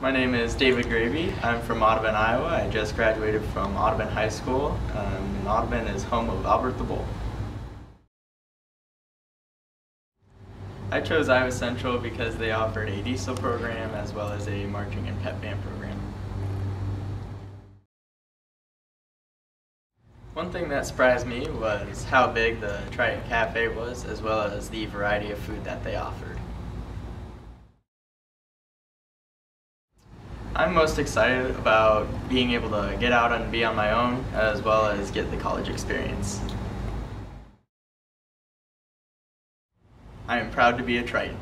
My name is David Graeve. I'm from Audubon, Iowa. I just graduated from Audubon High School. Um, Audubon is home of Albert the Bull. I chose Iowa Central because they offered a diesel program as well as a marching and pep band program. One thing that surprised me was how big the Triton Cafe was as well as the variety of food that they offered. I'm most excited about being able to get out and be on my own as well as get the college experience. I am proud to be a Triton.